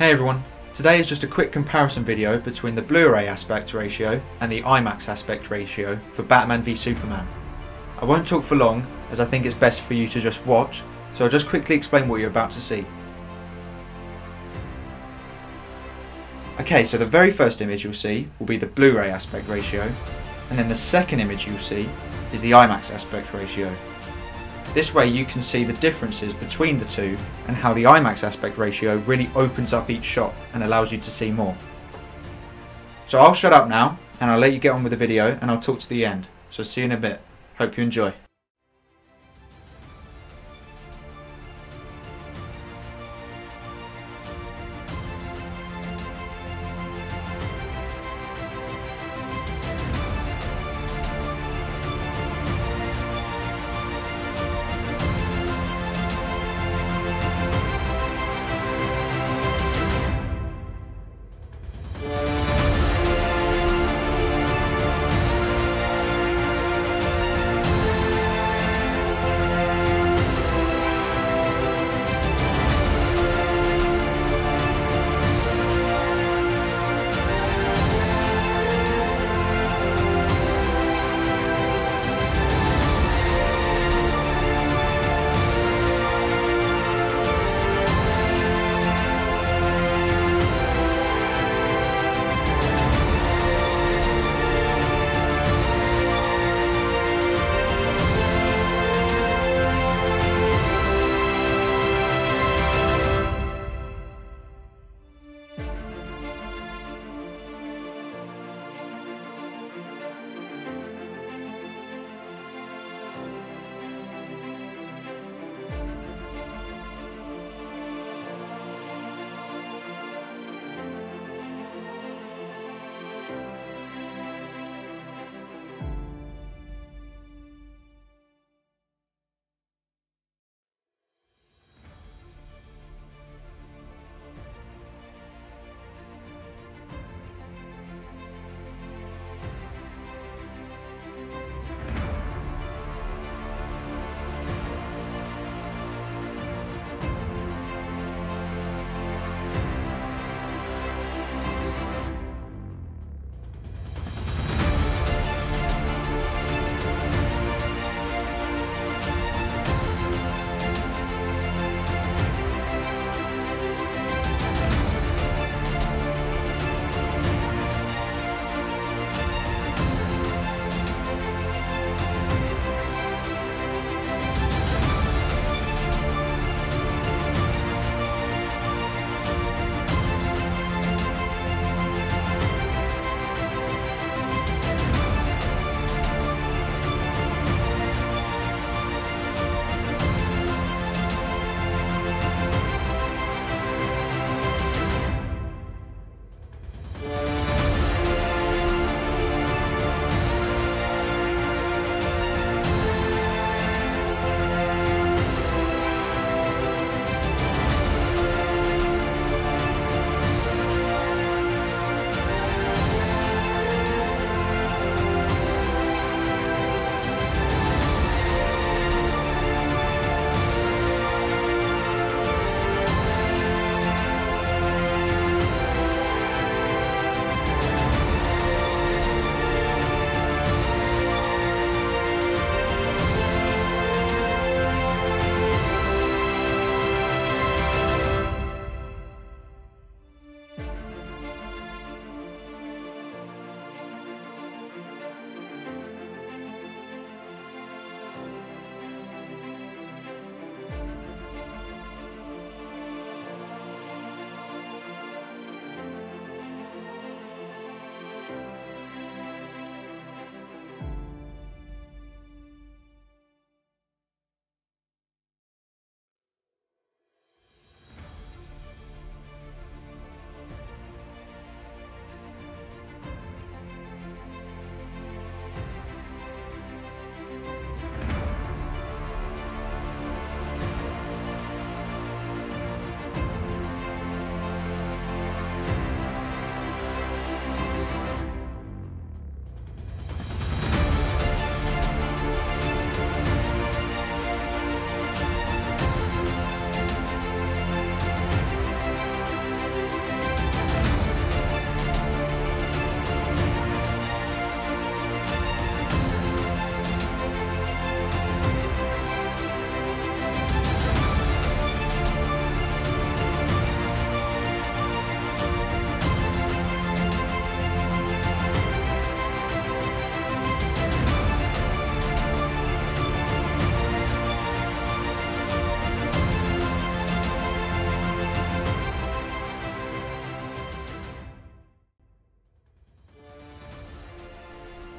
Hey everyone, today is just a quick comparison video between the Blu-ray aspect ratio and the IMAX aspect ratio for Batman v Superman. I won't talk for long as I think it's best for you to just watch, so I'll just quickly explain what you're about to see. Okay, so the very first image you'll see will be the Blu-ray aspect ratio, and then the second image you'll see is the IMAX aspect ratio. This way you can see the differences between the two and how the IMAX aspect ratio really opens up each shot and allows you to see more. So I'll shut up now and I'll let you get on with the video and I'll talk to the end. So see you in a bit. Hope you enjoy.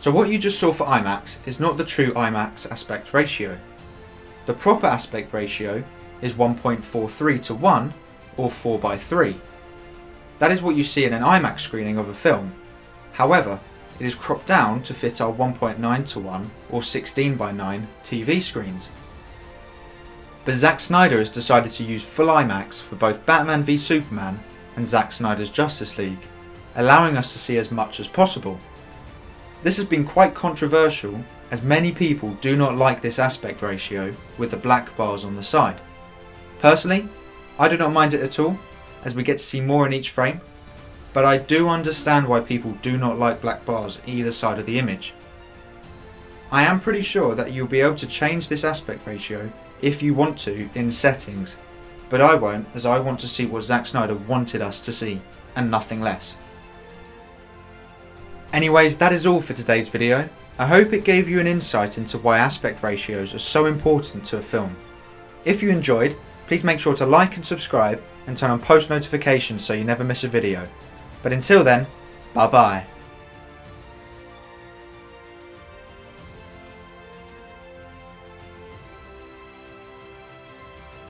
So what you just saw for IMAX is not the true IMAX aspect ratio. The proper aspect ratio is 1.43 to 1 or 4 by 3. That is what you see in an IMAX screening of a film. However, it is cropped down to fit our 1.9 to 1 or 16 by 9 TV screens. But Zack Snyder has decided to use full IMAX for both Batman v Superman and Zack Snyder's Justice League, allowing us to see as much as possible. This has been quite controversial as many people do not like this aspect ratio with the black bars on the side. Personally, I do not mind it at all as we get to see more in each frame, but I do understand why people do not like black bars either side of the image. I am pretty sure that you'll be able to change this aspect ratio if you want to in settings, but I won't as I want to see what Zack Snyder wanted us to see and nothing less. Anyways, that is all for today's video. I hope it gave you an insight into why aspect ratios are so important to a film. If you enjoyed, please make sure to like and subscribe and turn on post notifications so you never miss a video. But until then, bye bye.